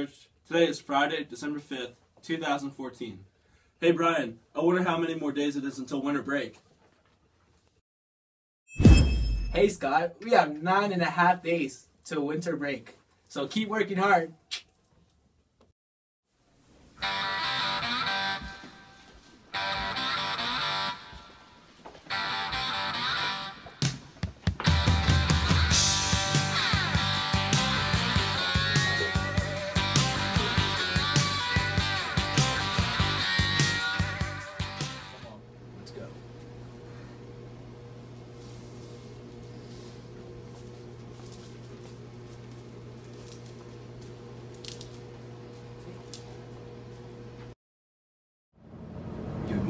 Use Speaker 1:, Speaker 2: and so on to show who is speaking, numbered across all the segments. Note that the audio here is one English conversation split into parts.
Speaker 1: Today is Friday, December 5th, 2014. Hey Brian, I wonder how many more days it is until winter break.
Speaker 2: Hey Scott, we have nine and a half days till winter break. So keep working hard.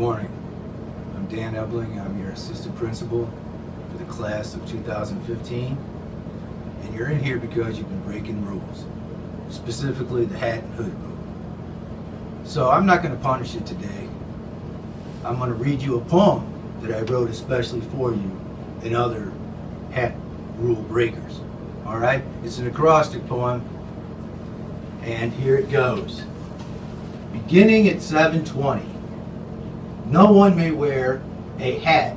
Speaker 3: Morning. I'm Dan Ebling. I'm your assistant principal for the class of 2015. And you're in here because you've been breaking rules, specifically the hat and hood rule. So I'm not going to punish you today. I'm going to read you a poem that I wrote especially for you and other hat rule breakers. All right? It's an acrostic poem. And here it goes. Beginning at 720. No one may wear a hat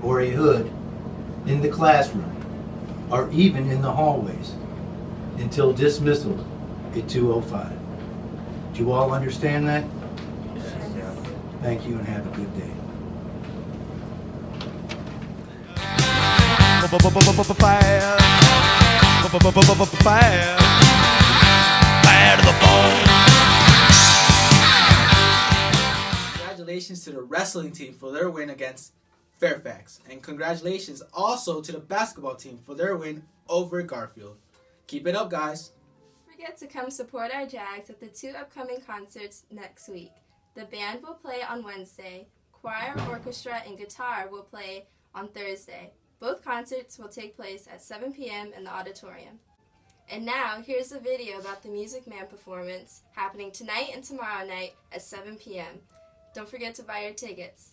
Speaker 3: or a hood in the classroom or even in the hallways until dismissal at 205. Do you all understand that? Thank you and have a good day.
Speaker 4: Fire. Fire. Fire to the bone.
Speaker 2: Congratulations to the wrestling team for their win against Fairfax. And congratulations also to the basketball team for their win over Garfield. Keep it up, guys.
Speaker 5: Don't forget to come support our Jags at the two upcoming concerts next week. The band will play on Wednesday. Choir, orchestra, and guitar will play on Thursday. Both concerts will take place at 7 p.m. in the auditorium. And now, here's a video about the Music Man performance happening tonight and tomorrow night at 7 p.m. Don't forget to buy your tickets.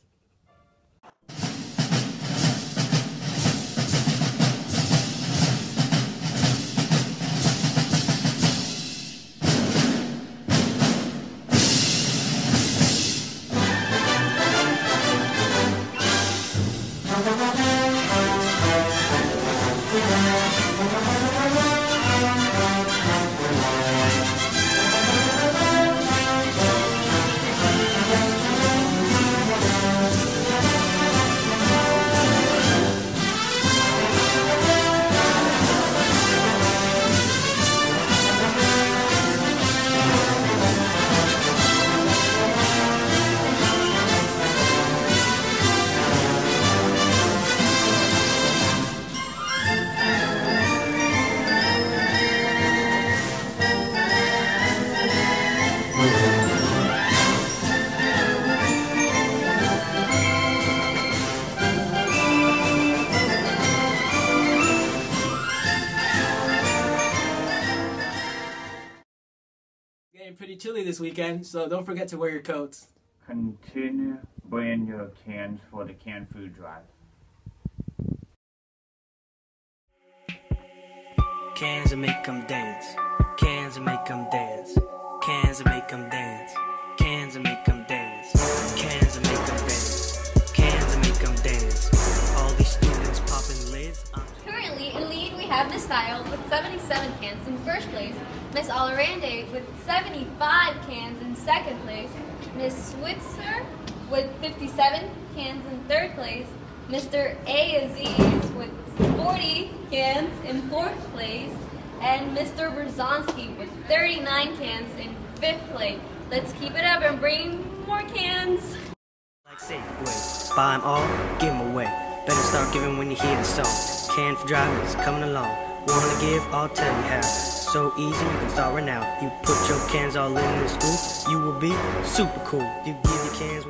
Speaker 2: Pretty chilly this weekend, so don't forget to wear your coats.
Speaker 6: Continue buying your cans for the canned food drive.
Speaker 7: Cans and make 'em dance. Cans and make 'em dance. Cans and make 'em dance. Cans and make 'em
Speaker 8: Miss Style with 77 cans in first place, Miss Alarande with 75 cans in second place, Miss Switzer with 57 cans in third place, Mr. A. Aziz with 40 cans in fourth place, and Mr. Berzonsky with 39 cans in fifth place. Let's keep it up and bring more cans.
Speaker 7: like. Buy 'em all, them away. Better start giving when you hear the song. Can for drivers coming along. Wanna give? I'll tell you how. So easy, you can start right now. You put your cans all in this school, you will be super cool. You give your cans